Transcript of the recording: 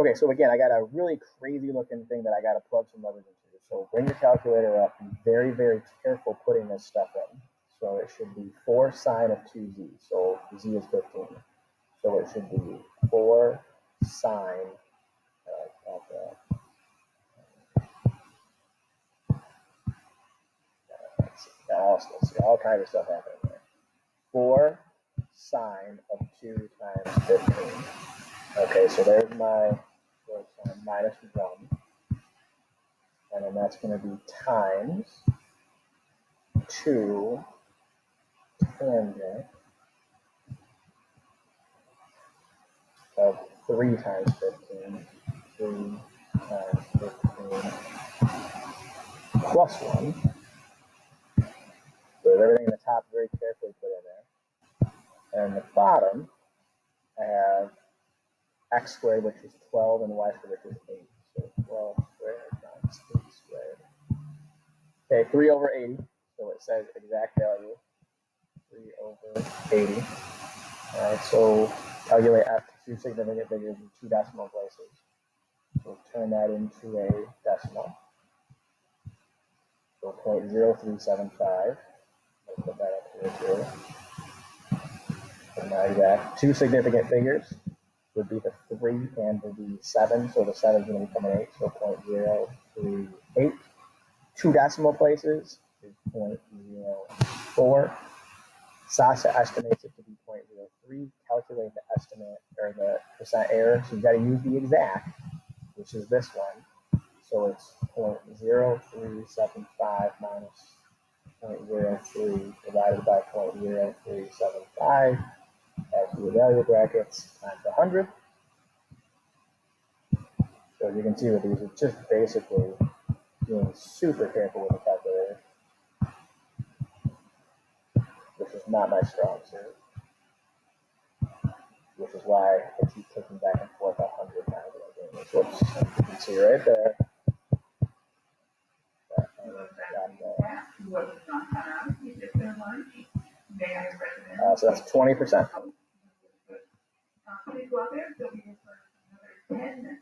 Okay, so again, I got a really crazy looking thing that I got to plug some numbers into. So bring your calculator up. Be very, very careful putting this stuff in. So it should be 4 sine of 2z. So z is 15. So it should be 4 sine. Uh, of, uh, all, all kinds of stuff happening there. 4 sine of 2 times 15. Okay, so there's my minus 1. And then that's going to be times 2 tangent of 3 times 15. 3 times 15 plus 1. So everything in the top very carefully put in there. And the bottom, x squared, which is 12, and y squared, which is 8. So 12 squared times 8 squared. Okay, 3 over 80. So it says exact value. 3 over 80. All right, so calculate f to two significant figures in two decimal places. So turn that into a decimal. So 0.0375. I'll put that up here too. And now you got two significant figures would be the 3 and the 7. So the 7 is going to become an 8, so 0.038. Two decimal places is 0.04. Sasha estimates it to be 0.03. Calculate the estimate or the percent error. So you've got to use the exact, which is this one. So it's 0.0375 minus 0.03 divided by 0.0375 as the value brackets times 100. So you can see with these, it's just basically being super careful with the calculator, which is not my strong suit, which is why I keep clicking back and forth a hundred times doing this. Whoops, you can see right there. Uh, so that's 20% we go out there, they'll be in for another 10